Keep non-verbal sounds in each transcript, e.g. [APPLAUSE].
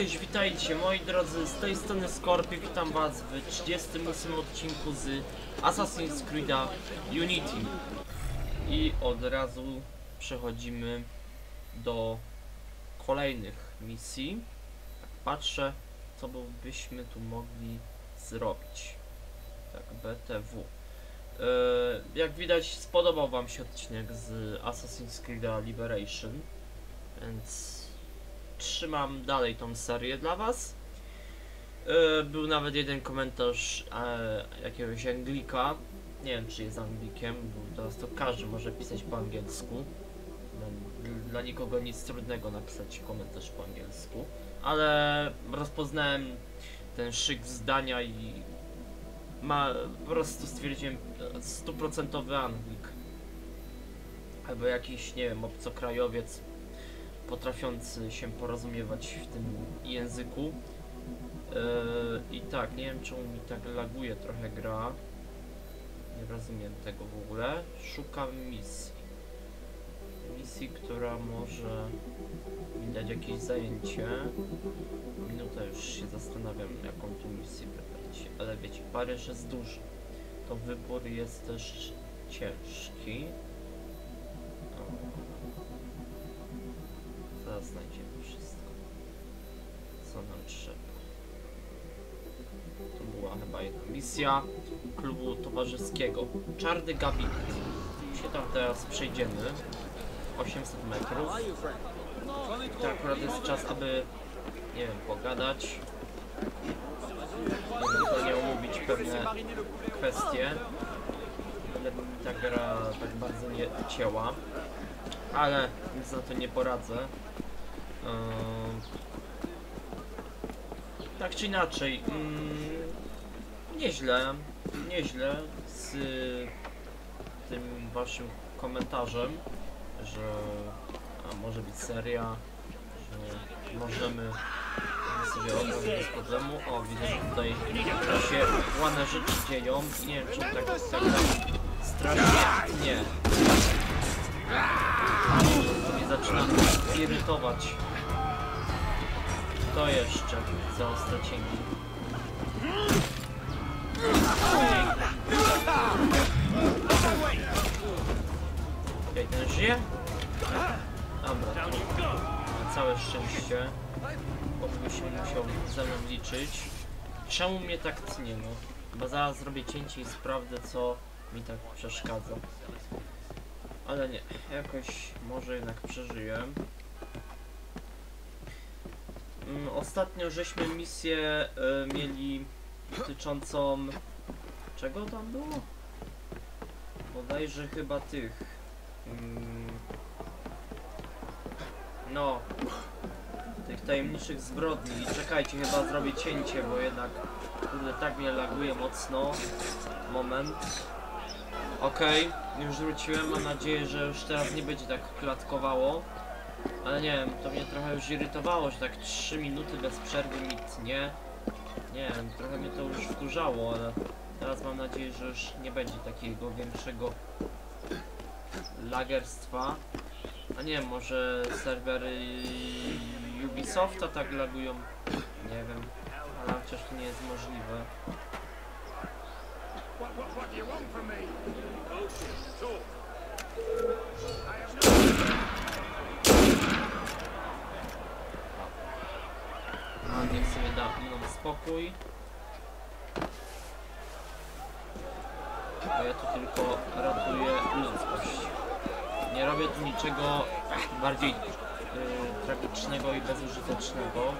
Witajcie moi drodzy, z tej strony Scorpio, witam was w 38 odcinku z Assassin's Creed'a Unity. I od razu przechodzimy do kolejnych misji. Tak patrzę, co by- byśmy tu mogli zrobić. Tak, BTW. E, jak widać, spodobał wam się odcinek z Assassin's Creed'a Liberation, więc trzymam dalej tą serię dla was. E, Był nawet jeden komentarz e, jakiegoś Anglika. Nie wiem, czy jest Anglikiem, bo teraz to każdy może pisać po angielsku. Dla, nikogo nic trudnego napisać komentarz po angielsku. Ale rozpoznałem ten szyk zdania i ma, po prostu stwierdziłem e, stuprocentowy Anglik. Albo jakiś, nie wiem, obcokrajowiec potrafiący się porozumiewać w tym języku. Yy, I tak, nie wiem czemu mi tak laguje trochę gra. Nie rozumiem tego w ogóle. Szukam misji. Misji, która może mi dać jakieś zajęcie. Minuta już się zastanawiam, jaką tu misję wybrać. Ale wiecie, Paryż jest duży. To wybór jest też ciężki. Zaraz znajdziemy wszystko. Co nam trzeba. To była chyba jedna misja klubu towarzyskiego. Czarny gabinet. Się tam teraz przejdziemy. 800 metrów. To akurat jest czas, aby, nie wiem, pogadać. Ewentualnie omówić pewne kwestie. Ale ta gra tak bardzo nie cięła ale nic na to nie poradzę. Ym, tak czy inaczej, mm, nieźle, nieźle z tym waszym komentarzem, że może być seria, że możemy sobie oglądać bez problemu. O, widzę, że tutaj się ładne rzeczy dzieją nie wiem, czy tak, tak, tak strasznie nie. To mnie zaczyna irytować. To jeszcze za ostre cięgi. Okej, ten żyje? Dobra, to na całe szczęście. Bo by się musiał ze mną liczyć. Czemu mnie tak tnie, no? Bo zaraz zrobię cięcie i sprawdzę, co mi tak przeszkadza. Ale nie, jakoś może jednak przeżyję. Mm, Ostatnio żeśmy misję y, mieli dotyczącą... Czego tam było? Bodajże chyba tych... Mm, no... Tych tajemniczych zbrodni. Czekajcie, chyba zrobię cięcie, bo jednak... Kurde, tak mnie laguje mocno. Moment. Okej, już wróciłem, mam nadzieję, że już teraz nie będzie tak klatkowało. Ale nie wiem, to mnie trochę już irytowało, że tak 3 minuty bez przerwy mi tnie. Nie wiem, trochę mnie to już wkurzało, ale teraz mam nadzieję, że już nie będzie takiego większego lagerstwa. A nie może serwery Ubisofta tak lagują, nie wiem, ale chociaż to nie jest możliwe. A niech sobie da nam spokój. Bo ja tu tylko ratuję ludzkość. Nie robię tu niczego bardziej y, tragicznego i bezużytecznego.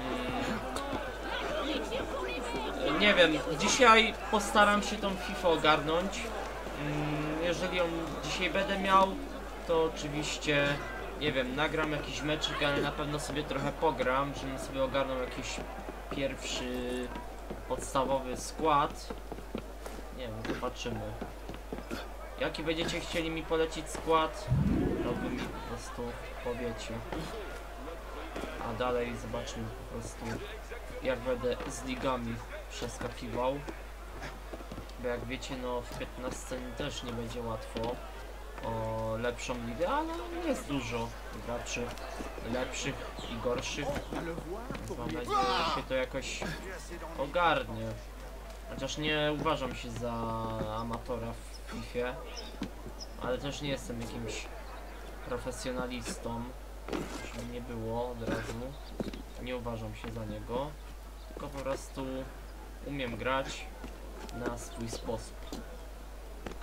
Mm. Nie wiem, dzisiaj postaram się tą FIFA ogarnąć. Mm, Jeżeli ją dzisiaj będę miał, to oczywiście nie wiem, nagram jakiś meczyk, ale na pewno sobie trochę pogram, żebym sobie ogarnął jakiś pierwszy podstawowy skład. Nie wiem, zobaczymy. Jaki będziecie chcieli mi polecić skład, to wy mi po prostu powiecie. A dalej zobaczmy po prostu jak będę z ligami przeskakiwał. Bo jak wiecie, no w 15 też nie będzie łatwo. o lepszą ligę, ale jest dużo graczy lepszych i gorszych. Mam nadzieję, że się to jakoś ogarnie. Chociaż nie uważam się za amatora w FIFA, ale też nie jestem jakimś profesjonalistą, żeby nie było od razu. Nie uważam się za niego, tylko po prostu umiem grać na swój sposób.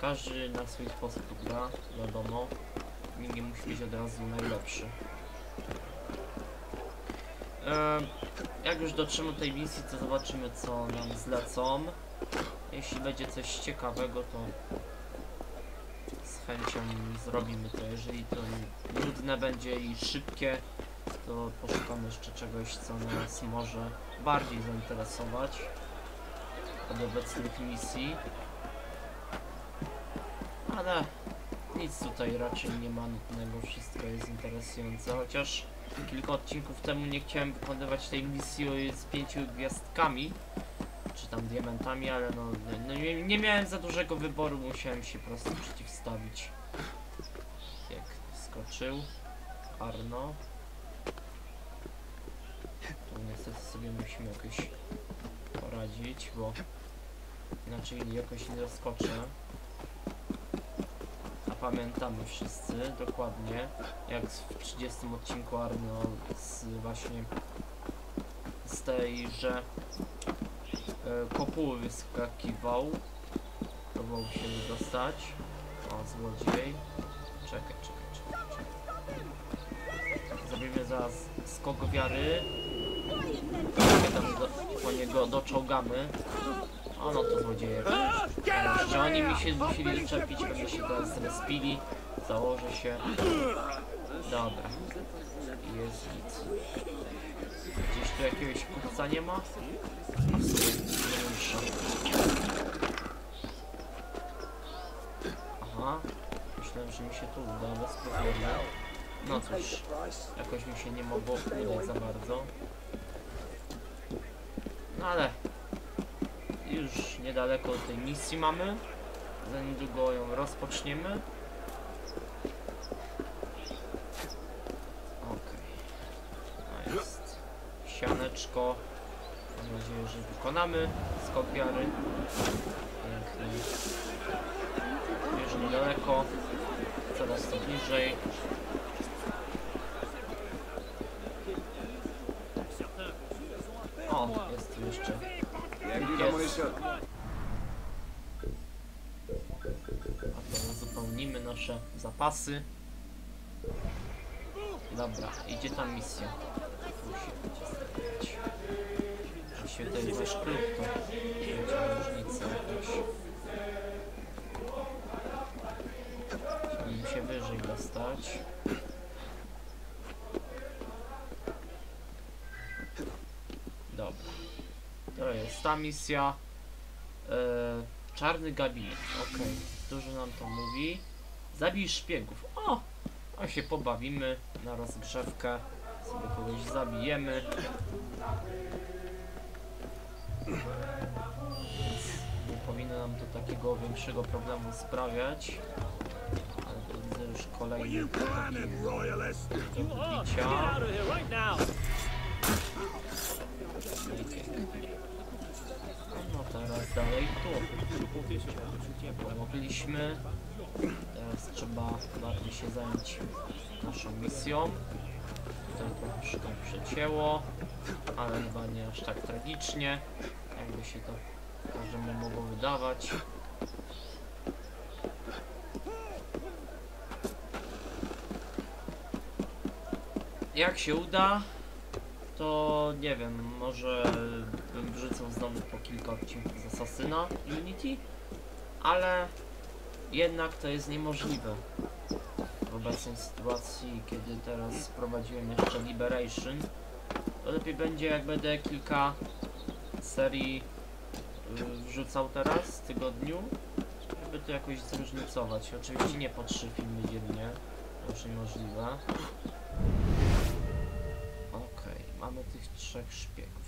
Każdy na swój sposób gra, wiadomo. Nikt nie musi być od razu najlepszy. Ehm, jak już dotrzemy do tej misji, to zobaczymy co nam zlecą. Jeśli będzie coś ciekawego, to z chęcią zrobimy to. Jeżeli to nudne będzie i szybkie, to poszukamy jeszcze czegoś, co nas może bardziej zainteresować od obecnych misji. Ale nic tutaj raczej nie ma nudnego, wszystko jest interesujące, chociaż kilka odcinków temu nie chciałem wykonywać tej misji z pięciu gwiazdkami, czy tam diamentami, ale no, no nie, nie miałem za dużego wyboru, musiałem się po prostu przeciwstawić. Jak skoczył Arno. Tu niestety sobie musimy jakoś poradzić, bo inaczej jakoś nie zaskoczę. A pamiętamy wszyscy dokładnie, jak w 30 odcinku Arno z właśnie z tej, że e, kopuły wyskakiwał. Próbował się dostać. O, złodziej. Czekaj, czekaj, czekaj, czekaj. Zrobimy zaraz skok wiary. Tam do, po niego doczołgamy. O, no to złodzieje. Jeszcze oni mi się musieli zaczepić, pewnie się teraz zrespili. Założę się. Dobra. Jest git. Gdzieś tu jakiegoś kupca nie ma? A w sumie nie muszę. Aha. Myślałem, że mi się tu uda bez problemu. No cóż, jakoś mi się nie mogło udać za bardzo. No ale już niedaleko tej misji mamy. Za niedługo ją rozpoczniemy. Okej. No jest. Sianeczko. Mam nadzieję, że wykonamy skok wiary. Pięknie. Już niedaleko. Coraz to bliżej. O, jest tu jeszcze échoppe. A uzupełnimy nasze zapasy. Dobra, idzie ta misja. Jeśli to jest wasz klub, to będzie różnica jakaś. Chciałbym się wyżej dostać. Dobra. To jest ta misja. E, czarny gabinet. Okej. Dużo nam to mówi. Zabij szpiegów. O! A się pobawimy na rozgrzewkę. Sobie kogoś zabijemy. Więc nie powinno nam to takiego większego problemu sprawiać. Ale to widzę już kolejny taki do wybicia. No Pomogliśmy. Teraz trzeba bardziej się zająć naszą misją. Tutaj troszkę przecięło, ale chyba nie aż tak tragicznie, jakby się to każdemu mogło wydawać. Jak się uda, to nie wiem, może bym wrzucał znowu po kilka odcinków z Assassina Unity, ale jednak to jest niemożliwe w obecnej sytuacji, kiedy teraz prowadziłem jeszcze Liberation. To lepiej będzie jak będę kilka serii y, wrzucał teraz w tygodniu, żeby to jakoś zróżnicować. Oczywiście nie po trzy filmy dziennie, to już niemożliwe. Okej, mamy tych trzech szpiegów.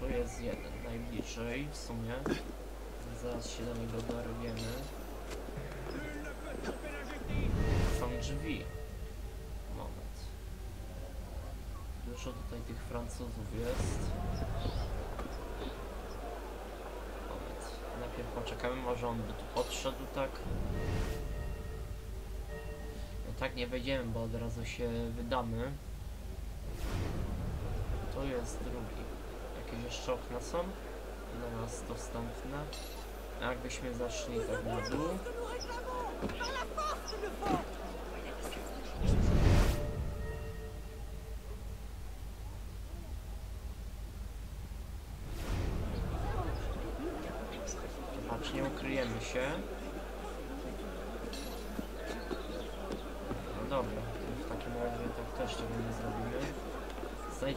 Tu jest jeden najbliżej w sumie. Zaraz się do niego dorwiemy. drzwi. Moment. Dużo tutaj tych Francuzów jest. Moment. Najpierw poczekamy, może on by tu podszedł tak. No tak nie wejdziemy, bo od razu się wydamy. To jest drugi. Jakieś jeszcze okna są? Dla nas dostępne. A Jakbyśmy zaszli tak na dół.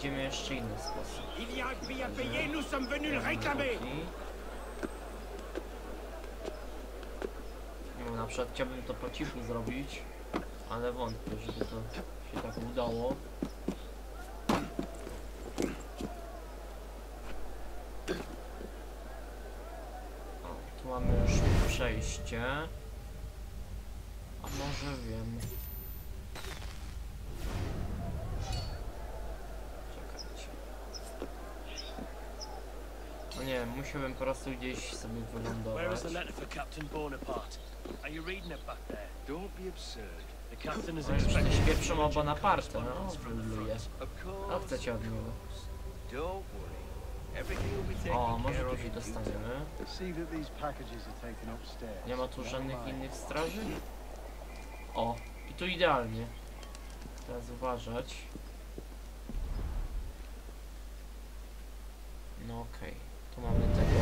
Znajdziemy jeszcze inny sposób. Il y a un prix à payer, nous sommes venus le réclamer Drugi. Nie wiem, na przykład chciałbym to po cichu zrobić, ale wątpię, żeby to się tak udało. O, tu mamy już przejście. A może wiem. Czekajcie. No nie, musiałem po prostu gdzieś sobie Where wylądować. is the letter for Captain Bonaparte? Are you reading it back there? Don't be absurd. The captain is No expecting Bonaparte, no, wyluje. course. chcecie od niego? O, może tu się dostaniemy. Nie ma tu żadnych innych straży? O, i tu idealnie. Teraz uważać. No okej, tu mamy tego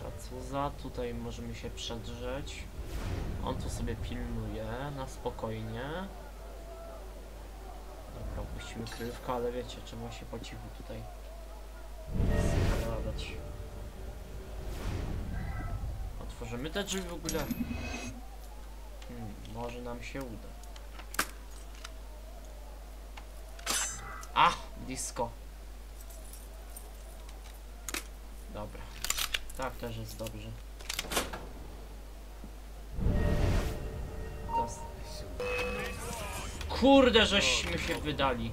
Francuza, tutaj możemy się przedrzeć. On tu sobie pilnuje, na spokojnie. Dobra, opuścimy kryjówkę, ale wiecie, trzeba się po cichu tutaj skradać. Otworzymy te drzwi w ogóle. Hmm, może nam się uda. A, disco. Dobra. Tak też jest dobrze. Kurde, żeśmy się wydali.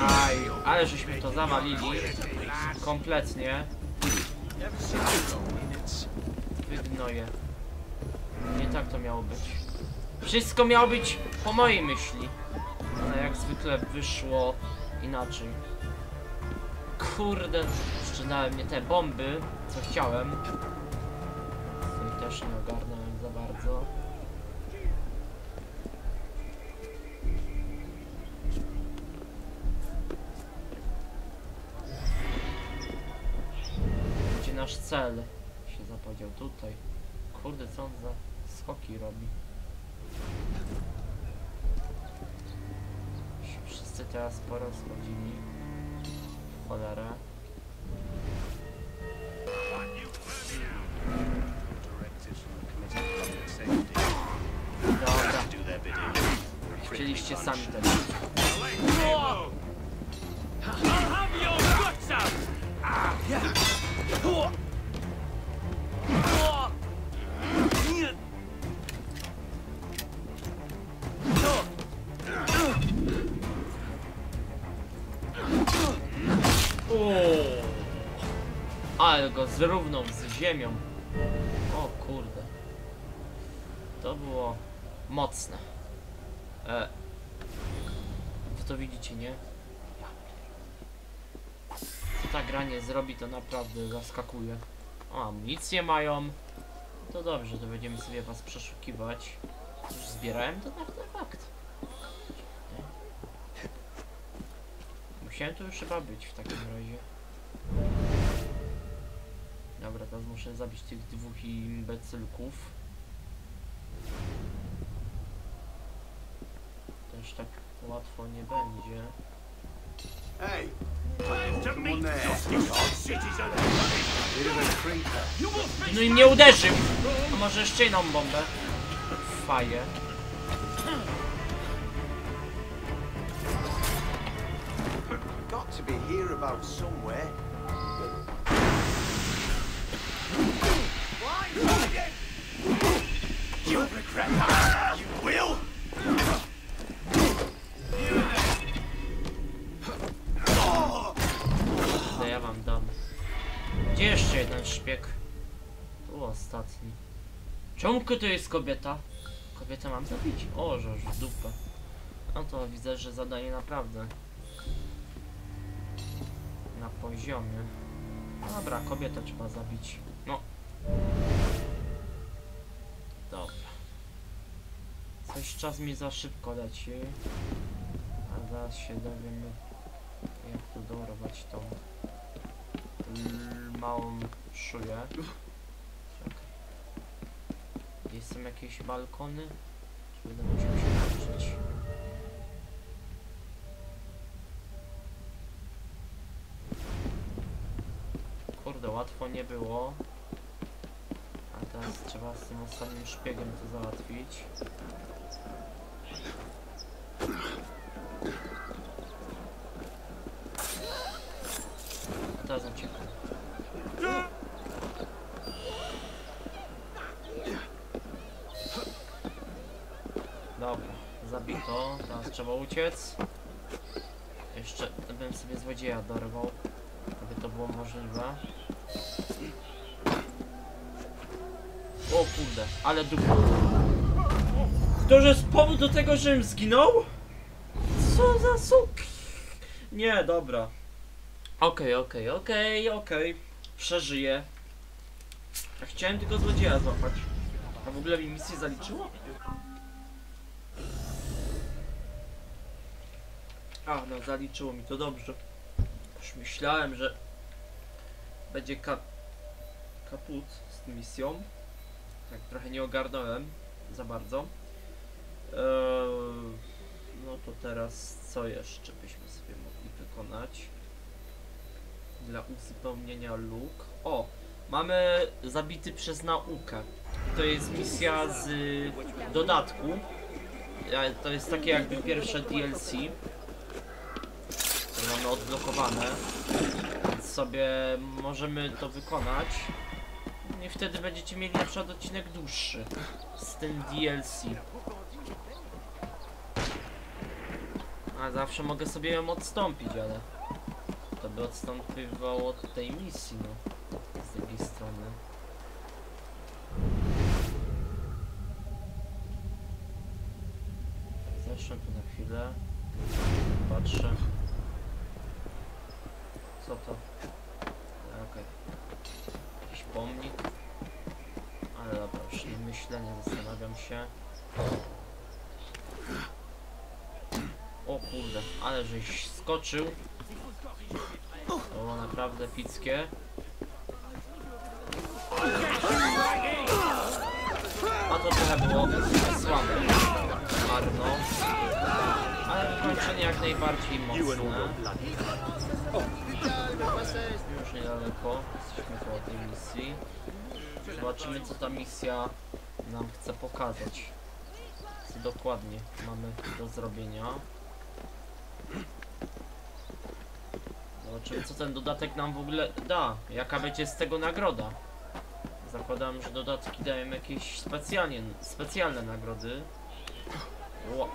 Aj, ale żeśmy to zawalili. Kompletnie. Wygnoję. Nie tak to miało być. Wszystko miało być po mojej myśli. Ale jak zwykle wyszło inaczej. Kurde, sprzedałem mnie te bomby, co chciałem. Tej też nie ogarnąłem za bardzo. Gdzie nasz cel się zapowiedział tutaj. Kurde, co on za skoki robi? Się Wszyscy teraz on Public Safety. Dobra, chcieliście sami też. Go zrównał z ziemią. O kurde. To było mocne. E. To widzicie, nie? Co ta gra nie zrobi, to naprawdę zaskakuje. O, amunicję mają. To dobrze, to będziemy sobie was przeszukiwać. Już zbierałem ten artefakt. Nie? Musiałem tu już chyba być w takim razie. Teraz muszę zabić tych dwóch imbecylków. Też tak łatwo nie będzie. Hey, No i mnie uderzył! A może jeszcze jedną bombę? Faję. Got to be here about somewhere. To ja wam dam. Gdzie jeszcze jeden szpieg? Tu ostatni. Czemu to jest kobieta? Kobietę mam zabić? O, że w dupę. No to widzę, że zadaje naprawdę. Na poziomie. Dobra, kobietę trzeba zabić. No. Coś czas mi za szybko leci. A zaraz się dowiemy jak tu dorwać tą małą szuję. Czekaj. Są jakieś balkony? Czy będę musiał się nauczyć? Kurde, łatwo nie było. A teraz trzeba z tym ostatnim szpiegiem to załatwić. A teraz uciekam. Dobra, zabito. Teraz trzeba uciec. Jeszcze bym sobie złodzieja dorwał. Gdyby to było możliwe. O kurde, ale dupa. To, że jest powód do tego, żebym zginął? Co za suk... Nie, dobra. Okej, okej, okej, okej. Przeżyję. Ja chciałem tylko złodzieja złapać. A w ogóle mi misję zaliczyło? A, no zaliczyło mi to dobrze. Już myślałem, że będzie ka kaput z tą misją. Tak trochę nie ogarnąłem za bardzo. Eee, no to teraz co jeszcze byśmy sobie mogli wykonać? Dla uzupełnienia luk. O! Mamy zabity przez naukę. To jest misja z dodatku. To jest takie jakby pierwsze DLC. Mamy odblokowane. Więc sobie możemy to wykonać. I wtedy będziecie mieli na przykład odcinek dłuższy z tym DLC. A zawsze mogę sobie ją odstąpić, ale to by odstąpywało od tej misji, no. Z drugiej strony. Zeszłem tu na chwilę. Patrzę. Co to? Okej. Jakiś pomnik. Ale dobra, już nie myślę, nie zastanawiam się. O kurde, ale żeś skoczył. To było naprawdę epickie. A to trochę było słabe. Marno. Ale wykończenie jak najbardziej mocne. Już niedaleko. Jesteśmy koło tej misji. Zobaczymy co ta misja nam chce pokazać. Co dokładnie mamy do zrobienia. Zobaczymy co ten dodatek nam w ogóle da. Jaka będzie z tego nagroda. Zakładam, że dodatki dają jakieś specjalnie, specjalne nagrody. Wow.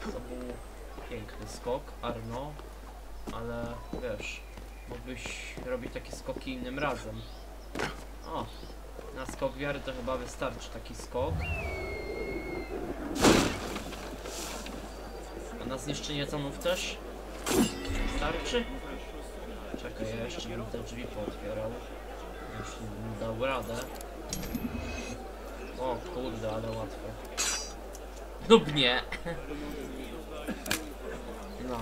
To był piękny skok, Arno. Ale wiesz, mógłbyś robić takie skoki innym razem. O, na skok wiary to chyba wystarczy taki skok. A na zniszczenie tonów też? Wystarczy? Czekaj, ja jeszcze bym te drzwi pootwierał. Jeśli bym dał radę. O kurde, ale łatwo. Lub nie. No.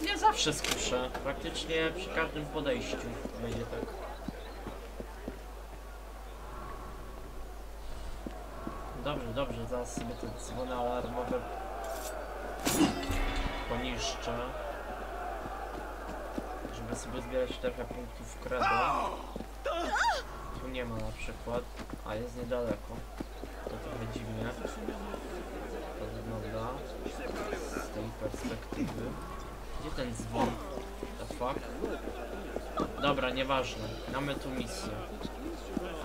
Nie zawsze skuszę. Praktycznie przy każdym podejściu będzie tak. Dobrze, dobrze, zaraz sobie te dzwony alarmowe poniszczę. Żeby sobie zbierać trochę punktów credo. Tu nie ma na przykład, a jest niedaleko trochę dziwnie to wygląda z tej perspektywy. Gdzie ten dzwon? The fuck? Dobra, nieważne. Mamy tu misję.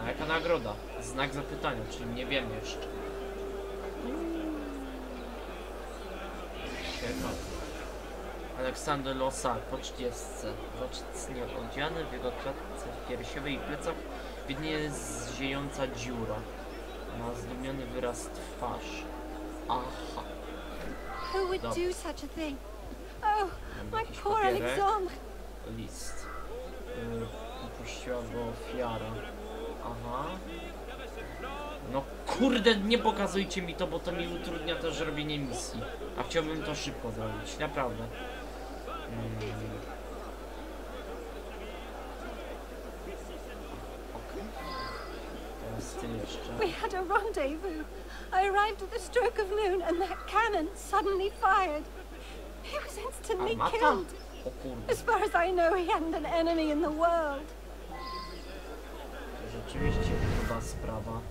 A jaka nagroda? Znak zapytania, czyli nie wiem jeszcze. Ciekawe. Aleksander Losak po 30. Zacnie odziany, w jego klatce piersiowej i plecach widnieje ziejąca dziura. Ma zdumiony wyraz twarz. Aha. Who would do such a thing? Oh, my poor. Alexandre. List. Yy, Upuściła go ofiara. Aha. No kurde, nie pokazujcie mi to, bo to mi utrudnia też robienie misji. A chciałbym to szybko zrobić, naprawdę. Mm. We had a rendezvous. I arrived at the stroke of noon and that cannon suddenly fired. He was instantly killed. As far as I know, he hadn't an enemy in the world. rzeczywiście chyba sprawa.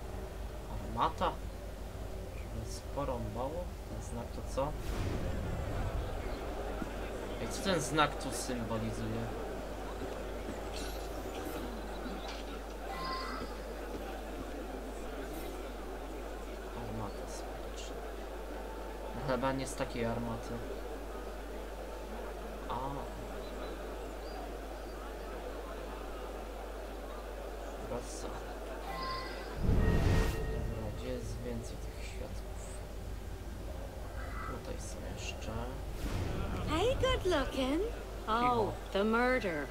Armata? Sporąbało? Ten znak to co? Ej, co ten znak tu symbolizuje? Chyba nie z takiej armaty. A. Dobra, gdzie jest więcej tych świadków? Tutaj są jeszcze. Hey, good looking. Oh, the murder.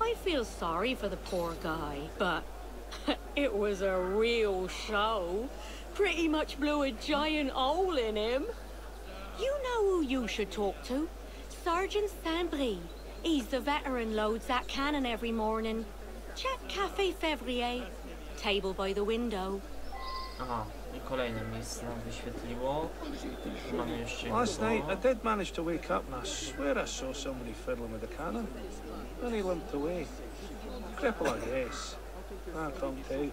I feel sorry for the poor guy, but [LAUGHS] it was a real show. Pretty much blew a giant hole in him. You know who you should talk to? Sergeant Saint-Brie. He's the veteran loads that cannon every morning. Check Cafe Fevrier. Table by the window. Aha, i kolejne miejsce nam wyświetliło. Mamy jeszcze Last jedno. night, I did manage to wake up, and I swear I saw somebody fiddling with the cannon. Then he limped away. Cripple, I guess. I can't tell.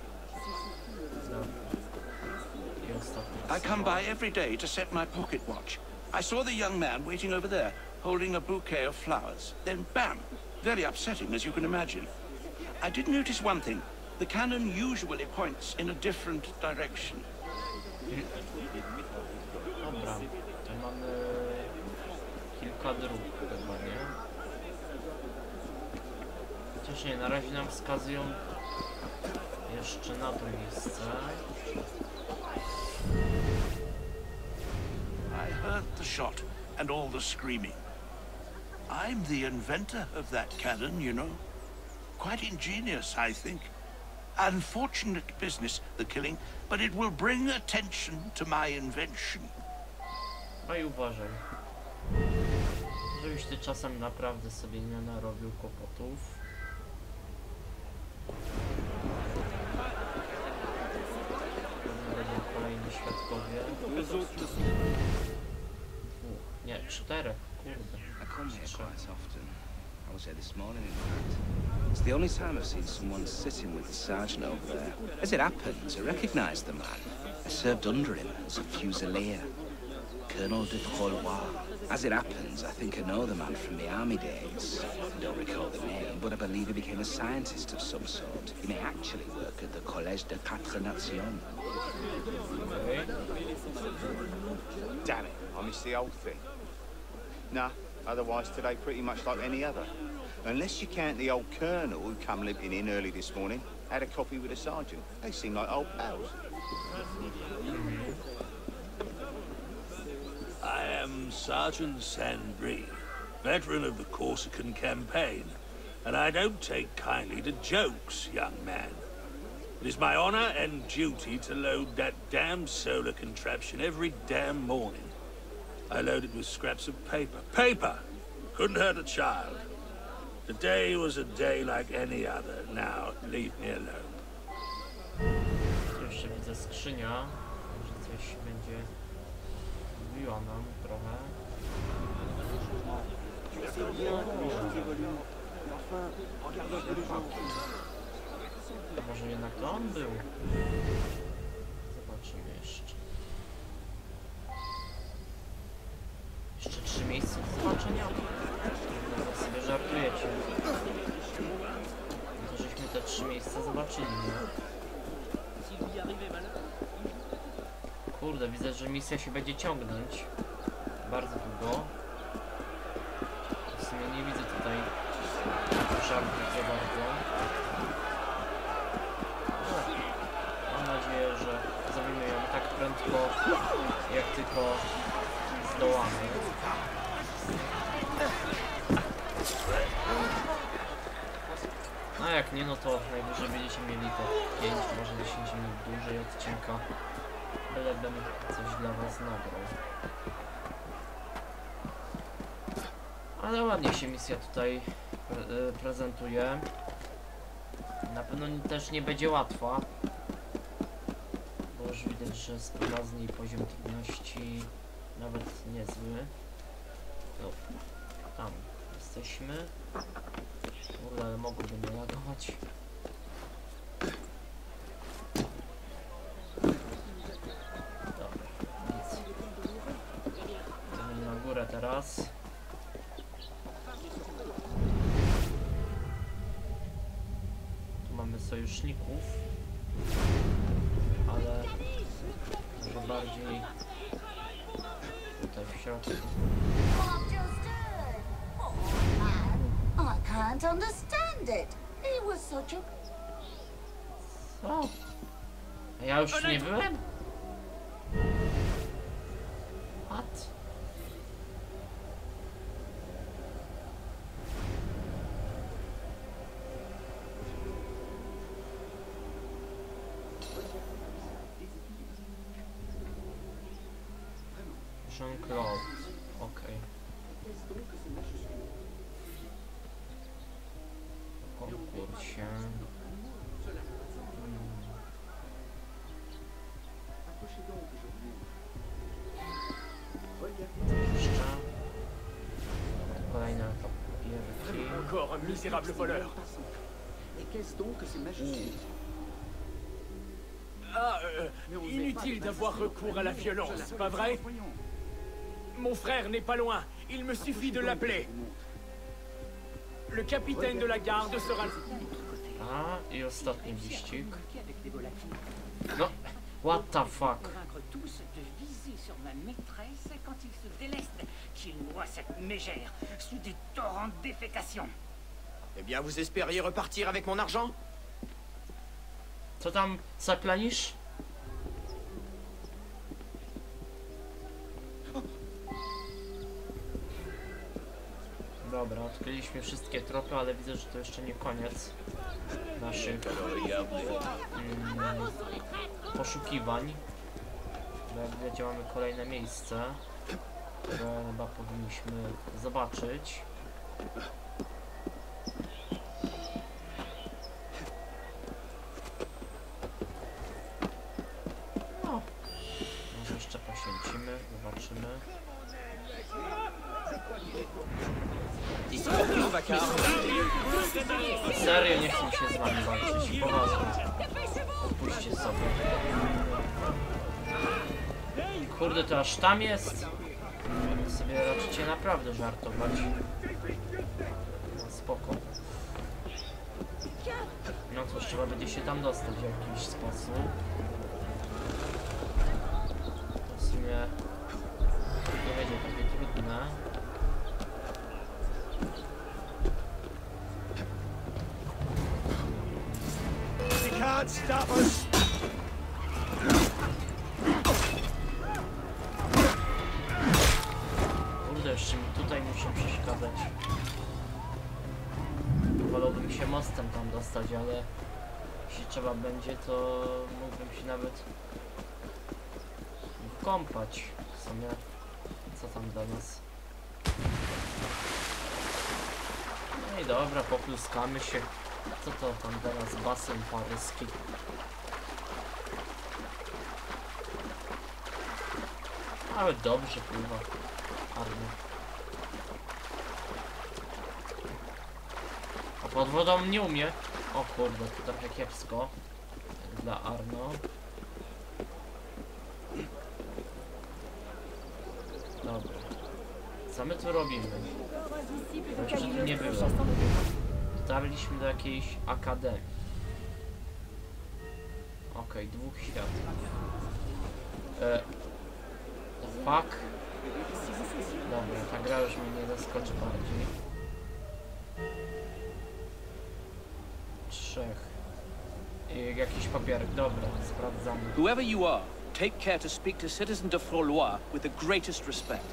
I ostatnie. I come by every day to set my pocket watch. I saw the young man waiting over there, holding a bouquet of flowers. Then bam! Very upsetting, as you can imagine. I did notice one thing. The cannon usually points in a different direction. Dobra, to mamy kilka dróg chyba, nie? Chociaż nie, na razie nam wskazują jeszcze na to miejsce. Heard the shot and all the screaming. I'm the inventor of that cannon, you know. Quite ingenious, I think. Unfortunate business, the killing, but it will bring attention to my invention. No i uważaj. Żebyś ty czasem naprawdę sobie nie narobił kłopotów. Pewnie Będą kolejni świadkowie. Dwóch, nie, czterech, kurde. I come here quite often. I was here this morning, in fact. It's the only time I've seen someone sitting with the sergeant over there. As it happens, I recognise the man. I served under him as a fusilier, Colonel de Trollois. As it happens, I think I know the man from the army days. I don't recall the name, but I believe he became a scientist of some sort. He may actually work at the Collège de Quatre Nations. Missed the old thing. Nah, otherwise today pretty much like any other. Unless you count the old colonel who come limping in early this morning, had a coffee with a sergeant. They seem like old pals. I am Sergeant Sandbrie, veteran of the Corsican campaign, and I don't take kindly to jokes, young man. It is my honor and duty to load that damn solar contraption every damn morning. I loaded with scraps of paper. Paper! Couldn't hurt a child. Today was a day like any other. Now, leave me alone. Jeszcze widzę skrzynia. Może coś będzie mówiła nam trochę. Może jednak to on był? Jeszcze trzy miejsca do zobaczenia. No, sobie żartujecie. To żeśmy te trzy miejsca zobaczyli? Kurde, widzę, że misja się będzie ciągnąć. bardzo długo. W sumie nie widzę tutaj żartów za bardzo. Mam nadzieję, że zrobimy ją tak prędko, jak tylko zdołamy. A jak nie, no to najwyżej będziecie mieli te 5, może 10 minut dłużej odcinka. Bylebym coś dla was nagrał. Ale ładnie się misja tutaj pre y, prezentuje. Na pewno też nie będzie łatwa. Bo już widać, że spada z niej poziom trudności nawet niezły. No, tam jesteśmy. Kurde, ale mogłbym nie. Idziemy na górę teraz. Tu mamy sojuszników. Ale może bardziej tutaj w środku. I can't understand it. He was such a Co? A ja już nie byłem? Misérable voleur. Ah, euh, inutile d'avoir recours à la violence, pas vrai Mon frère n'est pas loin. Il me suffit de l'appeler. Le capitaine de la garde sera... A, i ostatni wyścig. No, what the fuck? convaincre tous de viser sur ma maîtresse quand il se déleste, qu'il noie cette mégère sous des torrents de défécation. Eh bien, vous espériez repartir avec mon argent Co tam zaplanisz? Dobra, odkryliśmy wszystkie tropy, ale widzę, że to jeszcze nie koniec naszych mm, poszukiwań. Jak wiecie, mamy kolejne miejsce, które chyba powinniśmy zobaczyć. No, może jeszcze poświęcimy, zobaczymy. Serio, nie chcę się z wami walczyć, poważnie. Odpuśćcie sobie. Kurde, to aż tam jest? Wy sobie raczycie naprawdę żartować. Spoko. No cóż, trzeba będzie się tam dostać w jakiś sposób. W sumie nie będzie takie trudne. Kurde, jeszcze mi tutaj muszą przeszkadzać. Wolałbym się mostem tam dostać, ale jeśli trzeba będzie, to mógłbym się nawet kąpać. W sumie, co tam dla nas? No i dobra, popluskamy się. Co to tam teraz? Basen paryski. Ale dobrze pływa. Arno. A pod wodą nie umie. O kurde, to trochę kiepsko. Dla Arno. Dobra. Co my tu robimy? Jeszcze tu nie było. Dotarliśmy do jakiejś akademii. Okej, dwóch światów. E, fuck? Dobra, ta gra już mnie nie zaskoczy bardziej. Trzech. I jakiś papierek, dobra, sprawdzamy. Whoever you are, take care to speak to Citizen de Frolois with the greatest respect.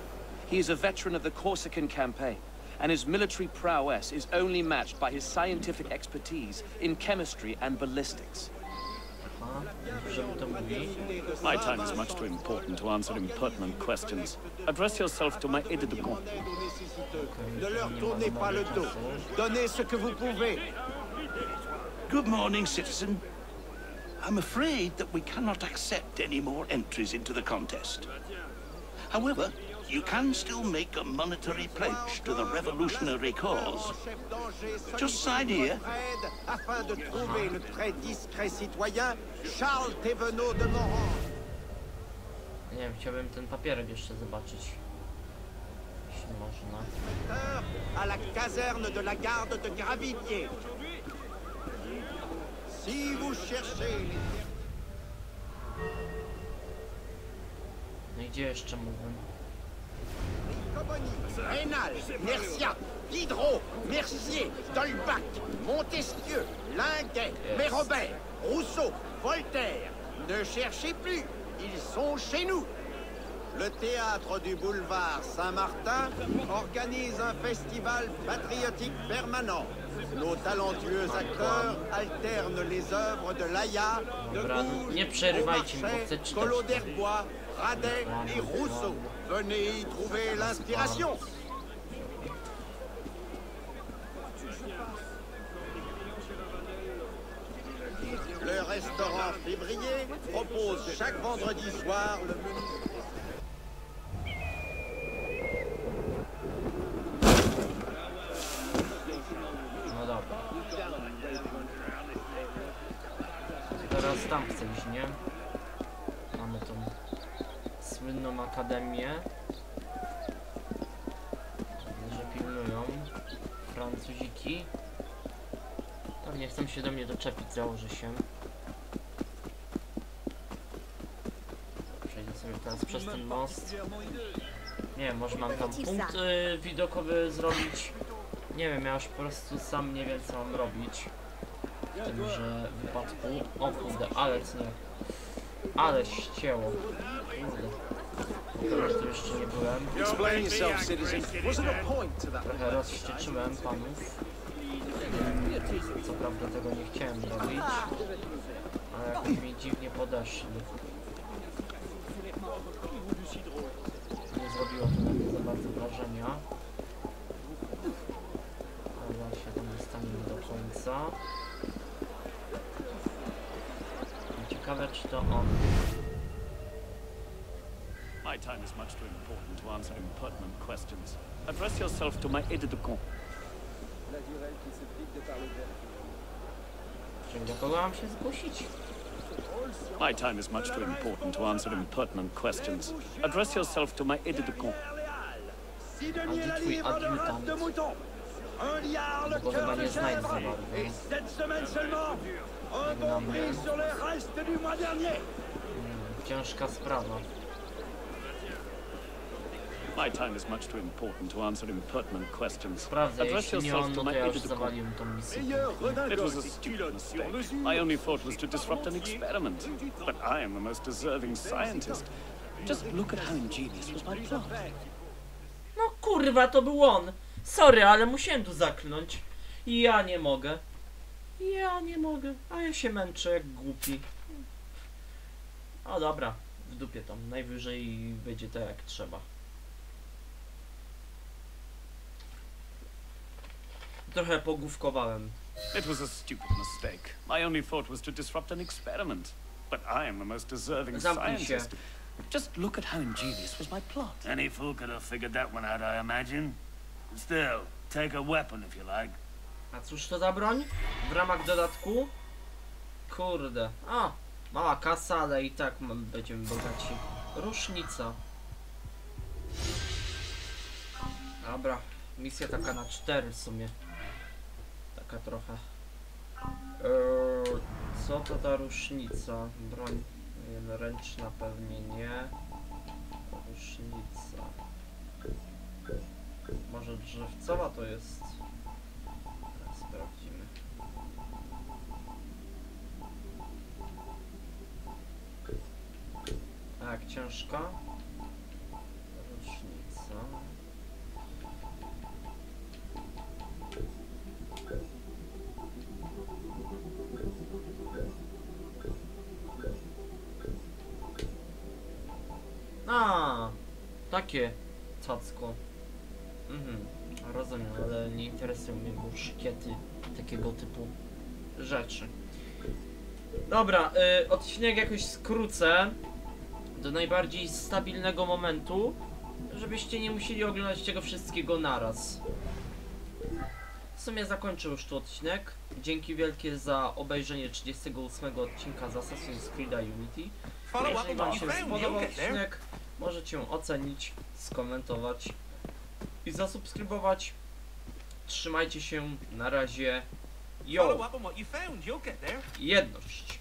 He is a veteran of the Corsican campaign, and his military prowess is only matched by his scientific expertise in chemistry and ballistics. Aha, żeby to mówić. My time is much too important to answer impertinent questions. Address yourself to my aide de camp. Ne leur tournez pas le dos. Donnez ce que vous pouvez. Good morning, citizen. I'm afraid that we cannot accept any more entries into the contest. However, you can still make a monetary pledge to the revolutionary cause. Just sign here. Aide afin de trouver le très discret citoyen Charles Thévenot de Morand. Nie wiem, chciałbym ten papierek jeszcze zobaczyć. Jeśli można. à la caserne de la garde de Gravilliers. Si vous cherchez les No i gdzie jeszcze mógłbym? Coboni, Rénal, Mercia, Diderot, Mercier, Dolbach, Montesquieu, Linguet, Mérobert, Rousseau, Voltaire. Ne cherchez plus, ils sont chez nous. Le théâtre du boulevard Saint-Martin organise un festival patriotique permanent. Nos talentueux acteurs alternent les œuvres de Laya, de Gouges, Beaumarchais. Collot d'Herbois, Radet et Rousseau. Venez y trouver l'inspiration. Le restaurant Février propose chaque vendredi soir le menu. Teraz tam chcę iść, nie? Mamy tą słynną akademię. Założę się. Przejdę sobie teraz przez ten most. Nie wiem, może mam tam punkt y, widokowy zrobić. Nie wiem, ja już po prostu sam nie wiem co mam robić w tymże wypadku. O kurde, ale nie. Ale ścięło. Kurde. Teraz tu jeszcze nie byłem. Trochę rozścieczyłem panów. Co prawda tego nie chciałem robić. Ale jakoś mi dziwnie podeszli. Nie zrobiło to na mnie za bardzo wrażenia. Ale się tam dostaniemy do końca. Ciekawe czy to on. My time is much too important to answer impertinent questions. Address yourself to my aide de camp. Mam się zgłosić? My time is much too important to answer impertinent questions. Address yourself to my aide de camp. Bo chyba nie znajdę za bardzo. Et cette My time is much too important to answer impertinent questions. Sprawdzę, Address jeśli nie on, yourself no to ja już zawaliłem tą misję. It was a stupid mistake. My only thought was to disrupt an experiment. But I am the most deserving scientist. Just look at how ingenious was my plot. No kurwa, to był on. Sorry, ale musiałem tu zaklnąć. Ja nie mogę. Ja nie mogę. A ja się męczę jak głupi. O dobra, w dupie tam. Najwyżej będzie tak jak trzeba. Trochę pogłówkowałem. It was a stupid mistake. My only thought was to disrupt an experiment. But I am the most deserving Zamknij się. scientist. Just look at how ingenious was my plot. Any fool could have figured that one out, I imagine. Still, take a weapon if you like. A cóż to za broń? W ramach dodatku? Kurde. A, mała kasa, ale i tak będziemy bogaci. Rusznica. Dobra, misja taka na cztery w sumie. Taka trochę. Eee, co to ta rusznica? Broń ręczna pewnie nie. Rusznica. Żywcowa to jest. Sprawdzimy. A jak ciężka? Rocznica. A, takie cacko. Mhm, rozumiem, ale nie interesują mnie burszkiety takiego typu rzeczy. Dobra, y, odcinek jakoś skrócę do najbardziej stabilnego momentu, żebyście nie musieli oglądać tego wszystkiego naraz. W sumie zakończę już tu odcinek. Dzięki wielkie za obejrzenie 38 odcinka z Assassin's Creed Unity. Jeżeli wam się spodobał odcinek, możecie ocenić, skomentować i zasubskrybować. Trzymajcie się, na razie. Yo! Jedność.